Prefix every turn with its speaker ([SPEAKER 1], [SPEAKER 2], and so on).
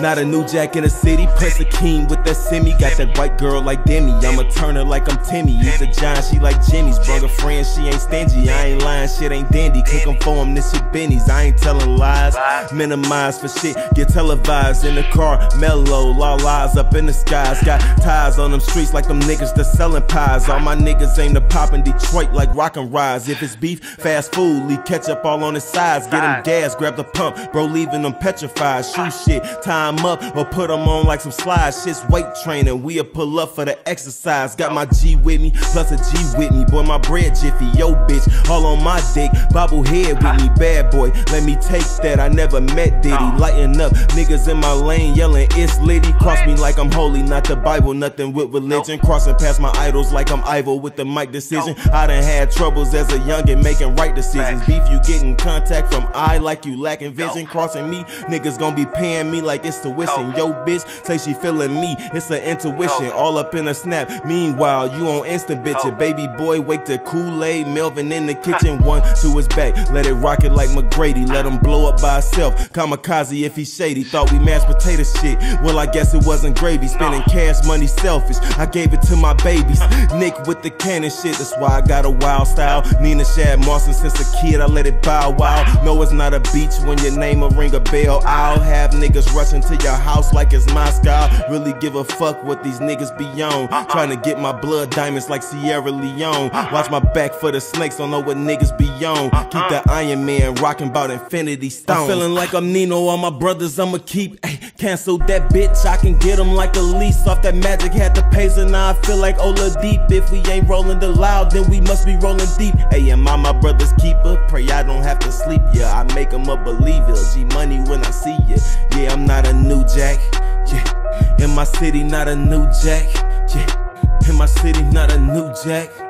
[SPEAKER 1] Not a new jack in the city, Prince Akeem with that semi. Got that white girl like Demi. I'ma turn her like I'm Timmy. He's a John, she like Jimmy's. Brother friend, she ain't stingy. I ain't lying, shit ain't dandy. Cook 'em for him, this shit Benny's. I ain't telling lies. Minimize for shit, get televised in the car. Mellow, law lies up in the skies. Got ties on them streets like them niggas that selling pies. All my niggas aim to pop in Detroit like rock and rise. If it's beef, fast food, leave ketchup all on the sides. Get him gas, grab the pump, bro, leaving them petrified. Shoot shit, time up or put them on like some slides. Shit's weight training, we'll pull up for the exercise. Got my G with me, plus a G with me. Boy, my bread jiffy, yo bitch, all on my dick. Bobblehead with me, bad boy. Let me take that, I never met Diddy. Lighten up, niggas in my lane yelling, it's litty. Cross me like I'm holy, not the Bible, nothing with religion. Crossing past my idols like I'm Ivo with the mic decision. I done had troubles as a youngin' making right decisions. Beef, you getting contact from I like you lacking vision. Crossing me, niggas gon' be paying me like it's tuition. Yo, bitch, say she feeling me, it's an intuition. All up in a snap. Meanwhile, you on instant bitchin'. Baby boy, wake the Kool-Aid, Melvin in the kitchen. One to his back, let it rock it like McGrady. Let him blow up by himself. Kamikaze if he shady. Thought we mashed potato shit. Well, I guess it wasn't gravy. Spending cash money selfish. I gave it to my babies. Nick with the cannon shit. That's why I got a wild style. Nina Shad Marson since a kid. I let it bow wow. No, it's not a beach when your name will ring a bell. I'll have niggas rushing to your house like it's Moscow. Really give a fuck what these niggas be on. Uh-huh. Trying to get my blood diamonds like Sierra Leone. Uh-huh. Watch my back for the snakes. Don't know what niggas be on. Uh-huh. Keep the Iron Man rocking about Infinity Stone. I'm feeling like I'm Nino. All my brothers I'ma keep. Ay, cancel that bitch. I can get them like a lease off that magic. Had the pacer. Now I feel like Ola Deep. If we ain't rolling the loud, then we must be rolling deep. Hey, am I my brother's keeper? Pray I don't have to sleep. Yeah, I make them a believer. G money when I see ya. Yeah, I'm not a new jack. Yeah, in my city, not a new jack. Yeah, in my city, not a new jack.